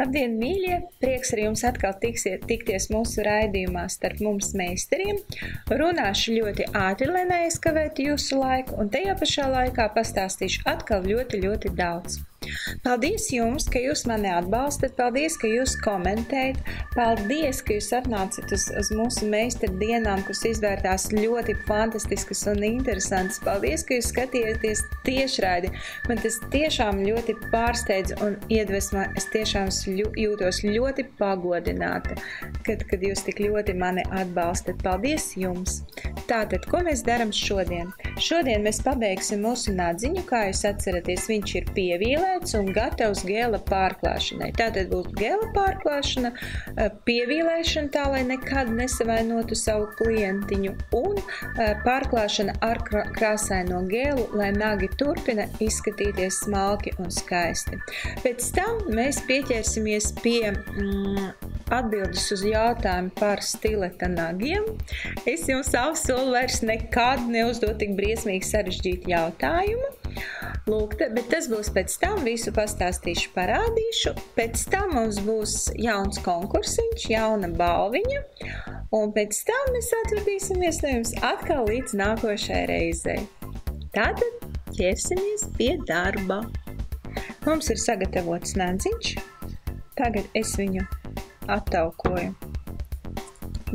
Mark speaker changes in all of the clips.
Speaker 1: Labdien, mīļie! Prieks ar jums atkal tiksiet, tikties mūsu raidījumā starp mums meistariem. Runāšu ļoti ātri, lai neaizkavētu jūsu laiku, un tajā pašā laikā pastāstīšu atkal ļoti, ļoti daudz. Paldies jums, ka jūs mani atbalstat, paldies, ka jūs komentējat, paldies, ka jūs atnācat uz, uz mūsu meistaru dienām, kas izvērtās ļoti fantastiskas un interesantas. Paldies, ka jūs skatījāties tiešraidi. Man tas tiešām ļoti pārsteidz un iedvesmo. Es tiešām jūtos ļoti pagodināta, kad, kad jūs tik ļoti mani atbalstat. Paldies jums! Tātad, ko mēs darām šodien? Šodien mēs pabeigsim mūsu nādziņu, kā jūs atceraties, viņš ir pievīlēts un gatavs gēla pārklāšanai. Tātad būs gēla pārklāšana, eh, pievīlēšana tā, lai nekad nesavainotu savu klientiņu un eh, pārklāšana ar krāsaino gēlu, lai nagi turpina izskatīties smalki un skaisti. Pēc tam mēs pieķersimies pie mm, atbildes uz jautājumu par stileta nagiem. Es jums apsolu vairs nekad neuzdot tik briesmīgi sarežģītu jautājumu. Lūk, bet tas būs pēc tam, visu pastāstīšu, parādīšu. Pēc tam mums būs jauns konkursiņš, jauna balviņa, un pēc tam mēs atradīsimies no jums atkal līdz nākošai reizei. Tātad ķersimies pie darba. Mums ir sagatavots nādziņš, tagad es viņu attaukoju,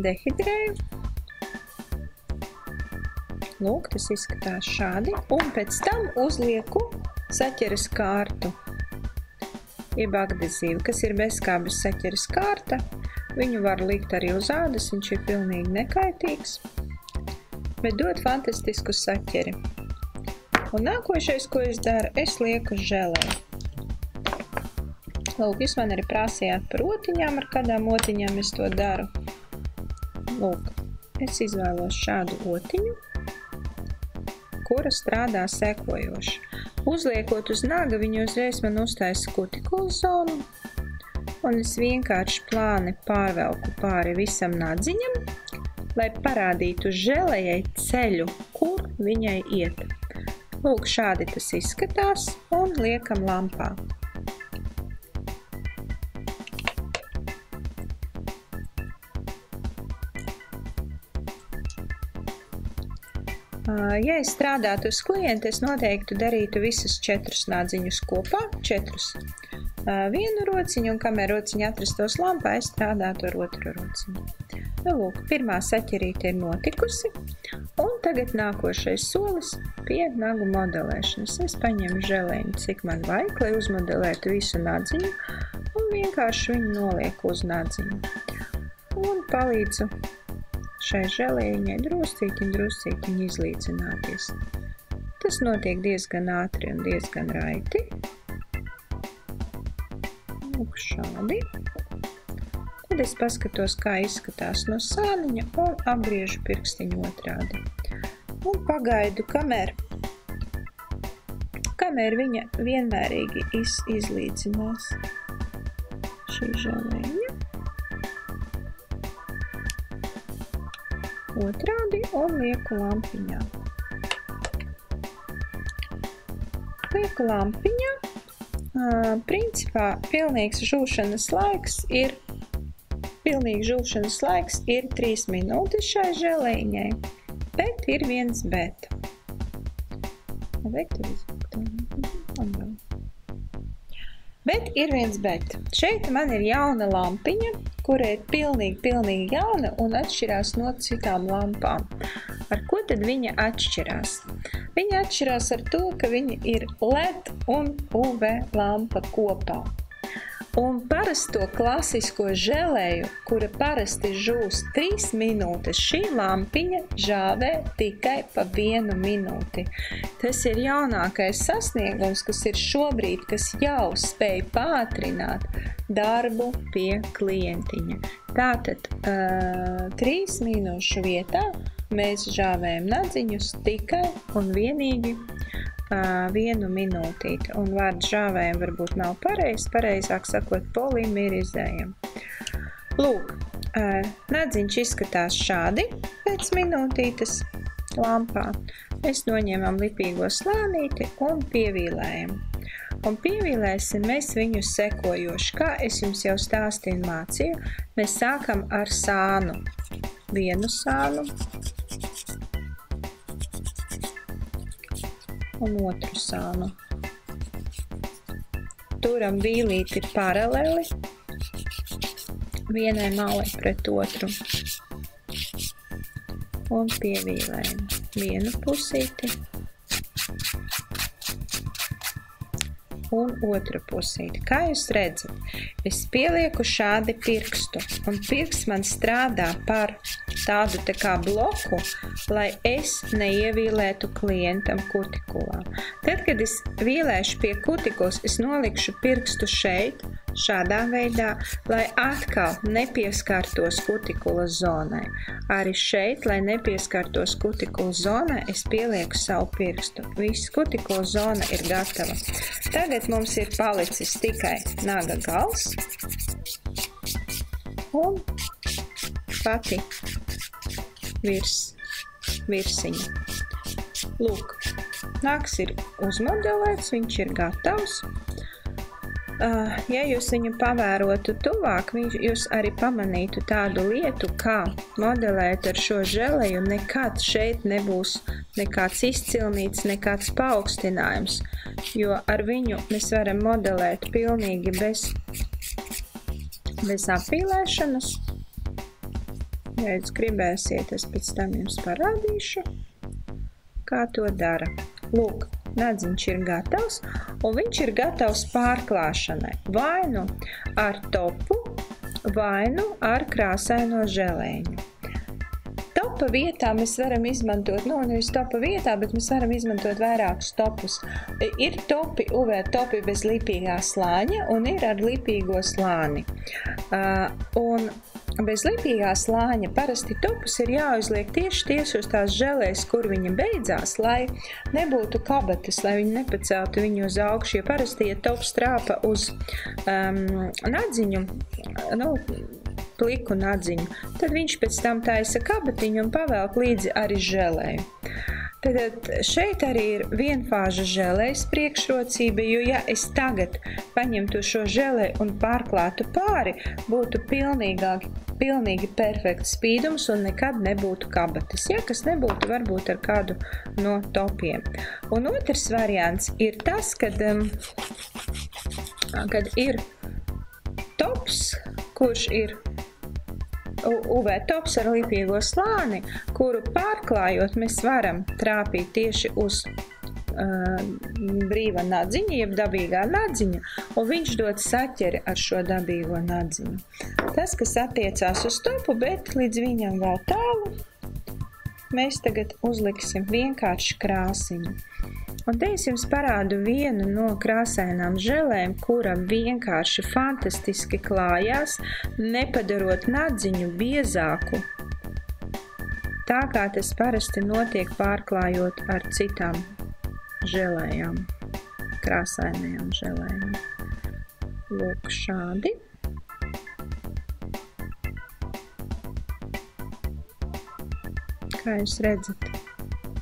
Speaker 1: dehidrēju Lūk, tas izskatās šādi. Un pēc tam uzlieku saķeres kārtu, jeb agdezīvu, kas ir bezkābes saķeres kārta. Viņu var likt arī uz ādas, viņš ir pilnīgi nekaitīgs, bet dod fantastisku saķeri. Un nākošais, ko es daru, es lieku želē. Lūk, jūs man arī prasījāt par otiņām, ar kādām otiņām es to daru. Lūk, es izvēlos šādu otiņu kura strādā sekojoši. Uzliekot uz naga, viņa uzreiz man uztaisa kutikulu zonu, un es vienkārši plāni pārvelku pāri visam nadziņam, lai parādītu žēlējai ceļu, kur viņai iet. Lūk, šādi tas izskatās, un liekam lampā. Ja es strādātu uz klientu, es noteikti darītu visus četrus nādziņus kopā, četrus vienu rociņu, un kamēr rociņa atrastos lampā, es strādātu ar otru rociņu. Nu, lūk, pirmā saķerīte ir notikusi, un tagad nākošais solis pie nagu modelēšanas. Es paņemu želeņu, cik man vajag, lai uzmodelētu visu nādziņu, un vienkārši viņu nolieku uz nādziņu. Un palīdzu šai žēlējiņai druscītiņ, druscītiņ izlīdzināties. Tas notiek diezgan ātri un diezgan raiti. Lūk, šādi. Tad es paskatos, kā izskatās no sāniņa un apgriežu pirkstiņu otrādi. Un pagaidu, kamēr, kamēr viņa vienmērīgi iz, izlīdzinās šī žēlējiņa. Otrādi un lieku lampiņā. Lieku lampiņā. Principā pilnīgs žūšanas laiks ir pilnīgi žūšanas laiks ir 3 minūtes šai žēlēņai, bet ir viens bet. Bet ir Bet ir viens bet. Šeit man ir jauna lampiņa, kura ir pilnīgi, pilnīgi jauna un atšķirās no citām lampām. Ar ko tad viņa atšķirās? Viņa atšķirās ar to, ka viņa ir LED un UV lampa kopā. Un parasto klasisko žēlēju, kura parasti žūst 3 minūtes, šī lampiņa žāvē tikai pa vienu minūti. Tas ir jaunākais sasniegums, kas ir šobrīd, kas jau spēj pātrināt darbu pie klientiņa. Tātad uh, 3 minūšu vietā mēs žāvējam nadziņus tikai un vienīgi vienu minūtīti, un vārds žāvējam varbūt nav pareizs, pareizāk sakot, polimerizējam. Lūk, nadziņš izskatās šādi pēc minūtītes lampā. Mēs noņemam lipīgo slānīti un pievīlējam. un pievilēsim mēs viņu sekojoši. Kā es jums jau stāstīju un mācīju, mēs sākam ar sānu. Vienu sānu un otru sānu. Turam vīlīti paraleli vienai malai pret otru un pievīlējam vienu pusīti un otru pusīti. Kā jūs redzat, es pielieku šādi pirkstu, un pirksts man strādā par tādu tā kā bloku, lai es neievīlētu klientam kutikulā. Tad, kad es vīlēšu pie kutikulas, es nolikšu pirkstu šeit, šādā veidā, lai atkal nepieskartos kutikulas zonai. Arī šeit, lai nepieskartos kutikulas zonai, es pielieku savu pirkstu. Viss kutikulas zona ir gatava. Tagad mums ir palicis tikai naga gals un pati virs virsiņa. Lūk, nāks ir uzmodelēts, viņš ir gatavs. Uh, ja jūs viņu pavērotu tuvāk, viņš, jūs arī pamanītu tādu lietu, kā modelēt ar šo želeju. Nekad šeit nebūs nekāds izcilnīts, nekāds paaugstinājums, jo ar viņu mēs varam modelēt pilnīgi bez, bez apīlēšanas. Ja jūs gribēsiet, es pēc tam jums parādīšu, kā to dara. Lūk, nadziņš ir gatavs, un viņš ir gatavs pārklāšanai. Vai nu ar topu, vai nu ar krāsaino želēņu. Topa vietā mēs varam izmantot, nu, nevis topa vietā, bet mēs varam izmantot vairākus topus. Ir topi, UV topi bez lipīgā slāņa un ir ar lipīgo slāni. Uh, un Bez lipīgā slāņa parasti topus ir jāuzliek tieši tieši uz tās žēlēs, kur viņa beidzās, lai nebūtu kabatas, lai viņi nepaceltu viņu uz augšu, jo parasti, ja tops trāpa uz um, nadziņu, nu, pliku nadziņu, tad viņš pēc tam taisa kabatiņu un pavelk līdzi arī žēlēju. Tad šeit arī ir vienfāža žēlējas priekšrocība, jo ja es tagad paņemtu šo žēlēju un pārklātu pāri, būtu pilnīgāk, pilnīgi perfekts spīdums un nekad nebūtu kabatas, ja kas nebūtu varbūt ar kādu no topiem. Un otrs variants ir tas, kad, um, kad ir tops, kurš ir UV tops ar lipīgo slāni, kuru pārklājot mēs varam trāpīt tieši uz uh, brīva nadziņa, jeb dabīgā nadziņa, un viņš dod saķeri ar šo dabīgo nadziņu. Tas, kas attiecās uz topu, bet līdz viņam vēl tālu, mēs tagad uzliksim vienkārši krāsiņu. Un te es jums parādu vienu no krāsainām želēm, kura vienkārši fantastiski klājās, nepadarot nadziņu biezāku. Tā kā tas parasti notiek pārklājot ar citām želējām, krāsainajām želējām. Lūk, šādi. Kā jūs redzat,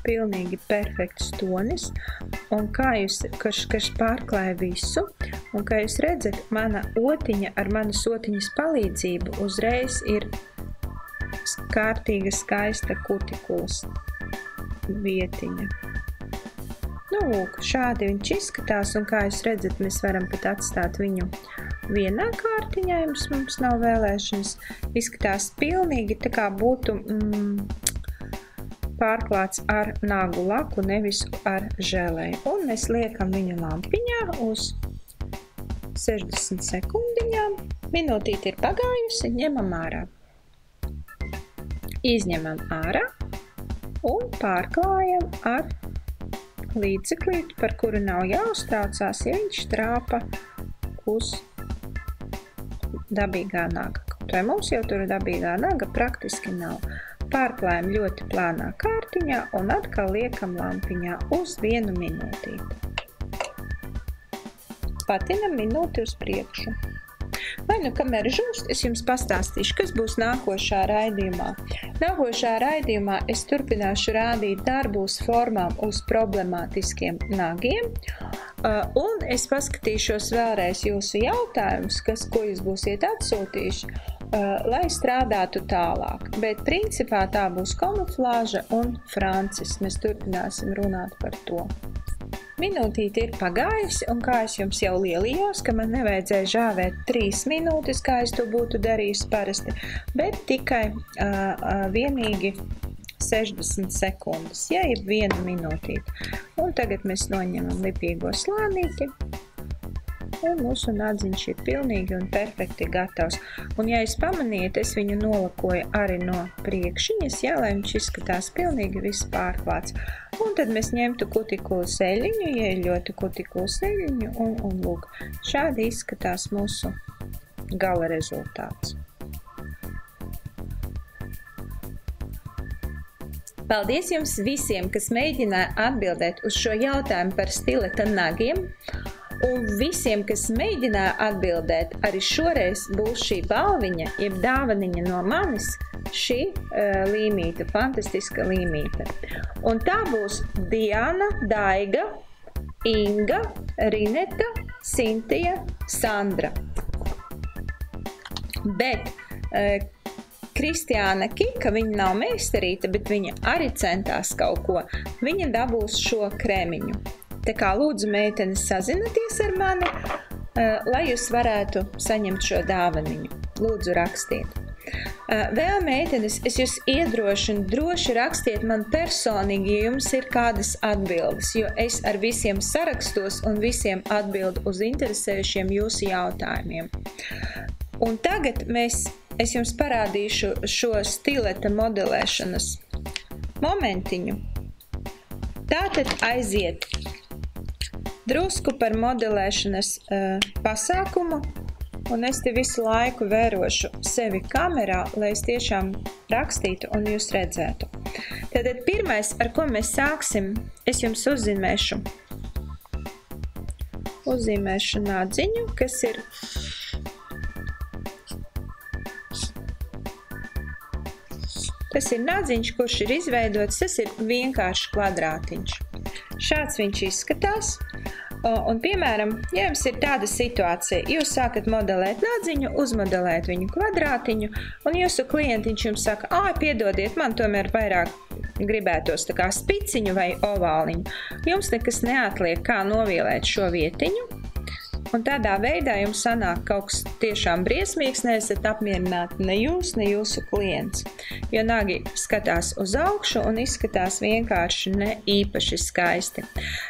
Speaker 1: pilnīgi perfekts tonis, un kā jūs, kas, kas pārklāja visu, un kā jūs redzat, mana otiņa ar manas otiņas palīdzību uzreiz ir kārtīga skaista kutikulas vietiņa. Nu, lūk, šādi viņš izskatās, un kā jūs redzat, mēs varam pat atstāt viņu vienā kārtiņā, jums mums nav vēlēšanas. Izskatās pilnīgi tā kā būtu mm, pārklāts ar nagu laku, nevis ar žēlēju. Un mēs liekam viņu lampiņā uz 60 sekundiņām. Minūtīte ir pagājusi, ņemam ārā. Izņemam ārā un pārklājam ar līdzeklīti, par kuru nav jāuztraucās, ja viņš trāpa uz dabīgā naga. Vai mums jau tur dabīgā naga praktiski nav pārklājam ļoti plānā kārtiņā un atkal liekam lampiņā uz vienu minūtīti. Patinam minūti uz priekšu. Vai nu kamēr žūst, es jums pastāstīšu, kas būs nākošā raidījumā. Nākošā raidījumā es turpināšu rādīt darbus formām uz problemātiskiem nagiem Un es paskatīšos vēlreiz jūsu jautājumus, kas, ko jūs būsiet atsūtījuši, lai strādātu tālāk. Bet principā tā būs kamuflāža un francis. Mēs turpināsim runāt par to. Minūtīte ir pagājusi, un kā es jums jau lielījos, ka man nevajadzēja žāvēt trīs minūtes, kā es to būtu darījis parasti, bet tikai uh, vienīgi 60 sekundes, ja ir viena minūtīte. Un tagad mēs noņemam lipīgo slānīti. Un mūsu nadziņš ir pilnīgi un perfekti gatavs. Un, ja jūs pamaniet, es viņu nolakoju arī no priekšiņas, jā, lai viņš izskatās pilnīgi viss pārklāts. Un tad mēs ņemtu kutikulu seļiņu, ieļotu kutikulu seļiņu un, un lūk, šādi izskatās mūsu gala rezultāts. Paldies jums visiem, kas mēģināja atbildēt uz šo jautājumu par stileta nagiem. Un visiem, kas mēģināja atbildēt, arī šoreiz būs šī balviņa, jeb dāvaniņa no manis, šī uh, līmīta, fantastiska līmīta. Un tā būs Diana, Daiga, Inga, Rineta, Sintija, Sandra. Bet uh, Kristiāna Kika, viņa nav meistarīta, bet viņa arī centās kaut ko. Viņa dabūs šo krēmiņu. Tā kā lūdzu, meitenes, sazinieties ar mani, eh, lai jūs varētu saņemt šo dāvaniņu. Lūdzu, rakstiet! Eh, vēl, meitenes, es jūs iedrošinu, droši rakstiet man personīgi, ja jums ir kādas atbildes, jo es ar visiem sarakstos un visiem atbildu uz interesējušiem jūsu jautājumiem. Un tagad mēs es jums parādīšu šo stileta modelēšanas momentiņu. Tātad aiziet drusku par modelēšanas uh, pasākumu, un es te visu laiku vērošu sevi kamerā, lai es tiešām rakstītu un jūs redzētu. Tātad pirmais, ar ko mēs sāksim, es jums uzzīmēšu, uzzīmēšu nādziņu, kas ir Tas ir nadziņš, kurš ir izveidots, tas ir vienkārši kvadrātiņš. Šāds viņš izskatās. Un, piemēram, ja jums ir tāda situācija, jūs sākat modelēt nadziņu, uzmodelēt viņu kvadrātiņu, un jūsu klientiņš jums saka, ah, piedodiet, man tomēr vairāk gribētos tā kā spiciņu vai ovāliņu. Jums nekas neatliek, kā novielēt šo vietiņu, Un tādā veidā jums sanāk kaut kas tiešām briesmīgs, neesat apmierināti ne jūs, ne jūsu klients. Jo nagi skatās uz augšu un izskatās vienkārši ne īpaši skaisti.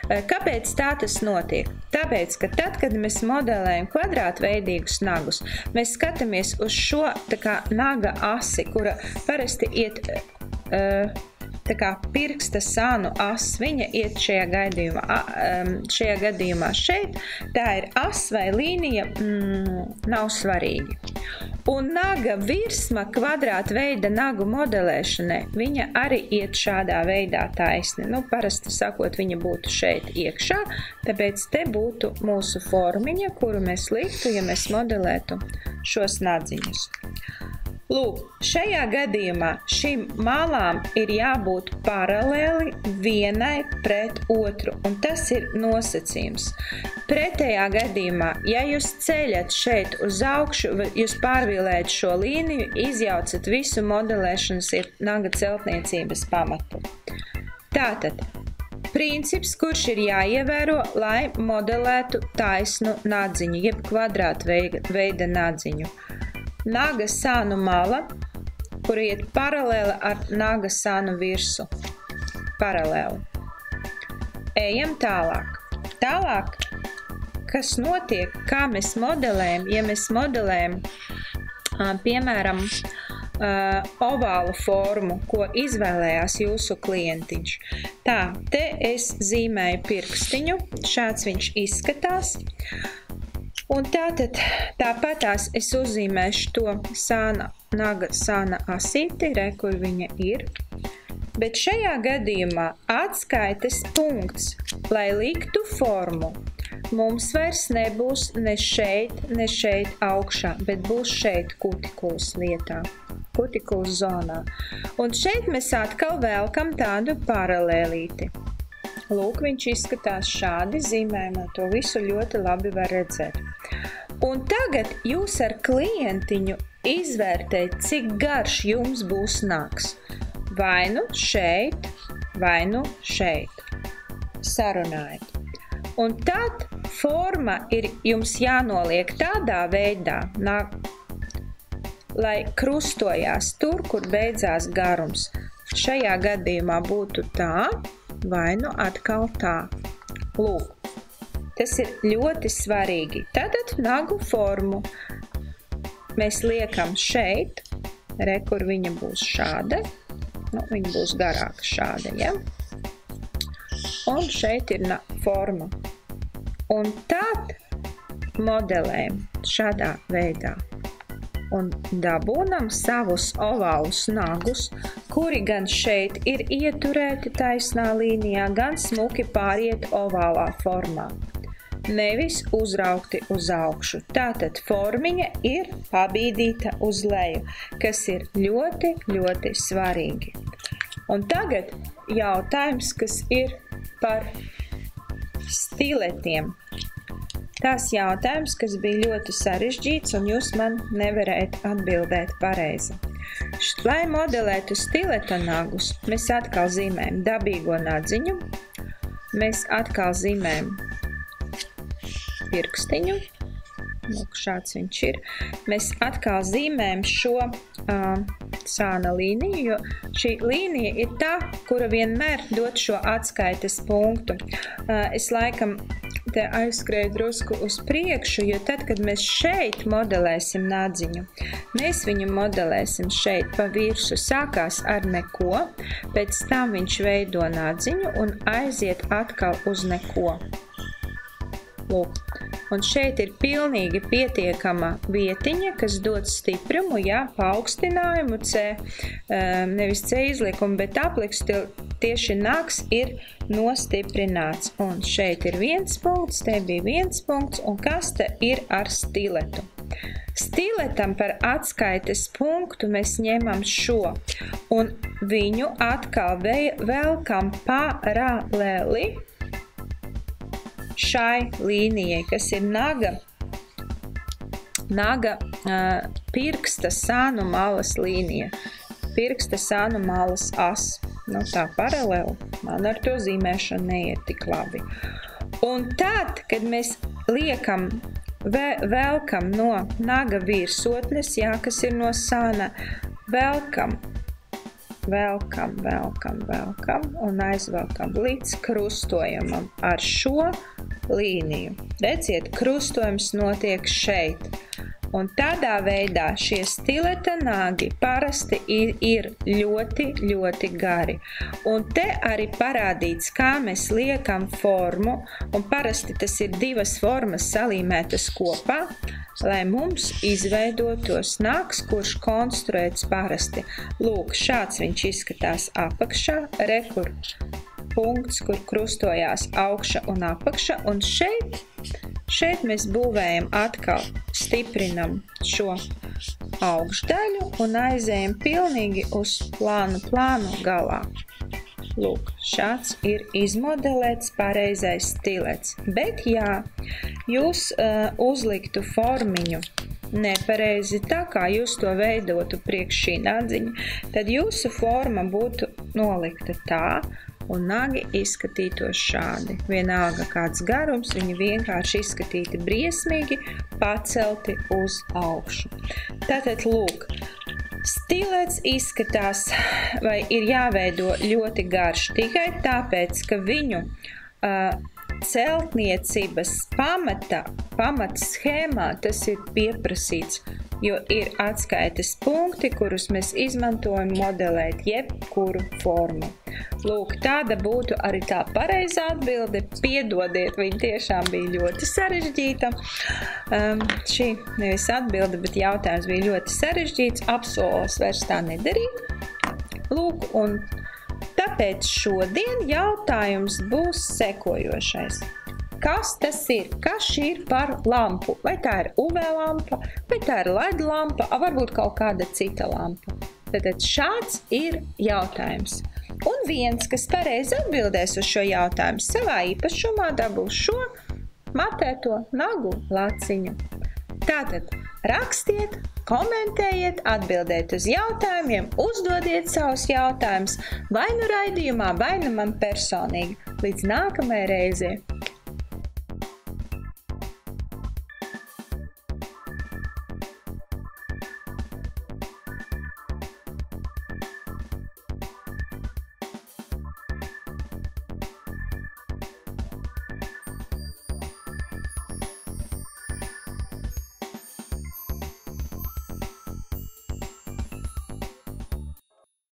Speaker 1: Eh, kāpēc tā tas notiek? Tāpēc, ka tad, kad mēs modelējam kvadrātveidīgus nagus, mēs skatāmies uz šo kā, naga asi, kura parasti iet. Uh, tā kā pirksta sānu as, viņa iet šajā gadījumā, šajā gadījumā šeit, tā ir as vai līnija, mm, nav svarīgi. Un naga virsma kvadrāta veida nagu modelēšanai, viņa arī iet šādā veidā taisni. Nu, parasti sakot, viņa būtu šeit iekšā, tāpēc te būtu mūsu formiņa, kuru mēs liktu, ja mēs modelētu šos nadziņus. Lūk, šajā gadījumā šīm malām ir jābūt paralēli vienai pret otru, un tas ir nosacījums. Pretējā gadījumā, ja jūs ceļat šeit uz augšu, jūs pārvilējat šo līniju, izjaucat visu modelēšanas ir naga celtniecības pamatu. Tātad, princips, kurš ir jāievēro, lai modelētu taisnu nadziņu, jeb kvadrātu veida nadziņu naga sānu mala, kur iet paralēli ar naga sānu virsu. Paralēli. Ejam tālāk. Tālāk, kas notiek, kā mēs modelējam, ja mēs modelējam, piemēram, ovālu formu, ko izvēlējās jūsu klientiņš. Tā, te es zīmēju pirkstiņu, šāds viņš izskatās. Un tātad tāpatās es uzzīmēšu to sāna, naga sāna asīti, re, kur viņa ir. Bet šajā gadījumā atskaites punkts, lai liktu formu, mums vairs nebūs ne šeit, ne šeit augšā, bet būs šeit kutikulas vietā, kutikulas zonā. Un šeit mēs atkal velkam tādu paralēlīti. Lūk, viņš izskatās šādi zīmējumā, to visu ļoti labi var redzēt. Un tagad jūs ar klientiņu izvērtējat, cik garš jums būs nāks. Vai nu šeit, vai nu šeit. Sarunājiet. Un tad forma ir jums jānoliek tādā veidā, nā, lai krustojās tur, kur beidzās garums. Šajā gadījumā būtu tā, vai nu atkal tā. Lūk, tas ir ļoti svarīgi. Tātad nagu formu mēs liekam šeit, re, kur viņa būs šāda. Nu, viņa būs garāka šāda, ja? Un šeit ir forma. Un tad modelējam šādā veidā un dabūnam savus ovālus nagus, kuri gan šeit ir ieturēti taisnā līnijā, gan smuki pāriet ovālā formā. Nevis uzraukti uz augšu. Tātad formiņa ir pabīdīta uz leju, kas ir ļoti, ļoti svarīgi. Un tagad jautājums, kas ir par stiletiem tās jautājums, kas bija ļoti sarežģīts, un jūs man nevarējat atbildēt pareizi. Lai modelētu stileta nagus, mēs atkal zīmējam dabīgo nadziņu, mēs atkal zīmējam pirkstiņu, Lūk, šāds viņš ir. Mēs atkal zīmējam šo uh, sāna līniju, jo šī līnija ir tā, kura vienmēr dod šo atskaites punktu. Uh, es laikam te aizskrēju drusku uz priekšu, jo tad, kad mēs šeit modelēsim nādziņu, mēs viņu modelēsim šeit pa virsu. Sākās ar neko, pēc tam viņš veido nādziņu un aiziet atkal uz neko. Lūk. Un šeit ir pilnīgi pietiekama vietiņa, kas dod stiprumu, jā, paaugstinājumu C, um, nevis C izlikumu, bet apliks tieši naks ir nostiprināts. Un šeit ir viens punkts, te bija viens punkts, un kas te ir ar stiletu? Stiletam par atskaites punktu mēs ņemam šo, un viņu atkal velkam paralēli šai līnijai, kas ir naga, naga uh, pirksta sānu malas līnija, pirksta sānu malas as nu, tā paralēli, man ar to zīmēšanu neiet tik labi. Un tad, kad mēs liekam, velkam no naga virsotnes, jā, kas ir no sāna, velkam, velkam, velkam, velkam un aizvelkam līdz krustojumam ar šo līniju. Redziet, krustojums notiek šeit. Un tādā veidā šie stileta nagi parasti ir, ir ļoti, ļoti gari. Un te arī parādīts, kā mēs liekam formu, un parasti tas ir divas formas salīmētas kopā, lai mums izveidotos nāks, kurš konstruēts parasti. Lūk, šāds viņš izskatās apakšā, rekur punkts, kur krustojās augša un apakša, un šeit Šeit mēs būvējam atkal, stiprinam šo augšdaļu un aizējam pilnīgi uz plānu plānu galā. Lūk, šāds ir izmodelēts pareizais stilets. Bet, ja jūs uh, uzliktu formiņu nepareizi tā, kā jūs to veidotu priekš šī nadziņa, tad jūsu forma būtu nolikta tā, un nagi izskatītos šādi. Vienalga kāds garums, viņi vienkārši izskatīti briesmīgi, pacelti uz augšu. Tātad, lūk, Stilets izskatās, vai ir jāveido ļoti garš tikai tāpēc, ka viņu uh, celtniecības pamata, pamata schēmā tas ir pieprasīts jo ir atskaites punkti, kurus mēs izmantojam modelēt jebkuru formu. Lūk, tāda būtu arī tā pareizā atbilde. Piedodiet, viņa tiešām bija ļoti sarežģīta. Um, šī nevis atbilde, bet jautājums bija ļoti sarežģīts. Apsolos vairs tā nedarīt. Lūk, un tāpēc šodien jautājums būs sekojošais kas tas ir, kas šī ir par lampu. Vai tā ir UV lampa, vai tā ir LED lampa, vai varbūt kaut kāda cita lampa. Tad šāds ir jautājums. Un viens, kas pareizi atbildēs uz šo jautājumu, savā īpašumā dabūs šo matēto nagu laciņu. Tātad rakstiet, komentējiet, atbildiet uz jautājumiem, uzdodiet savus jautājumus vai nu raidījumā, vai nu man personīgi. Līdz nākamajai reizei!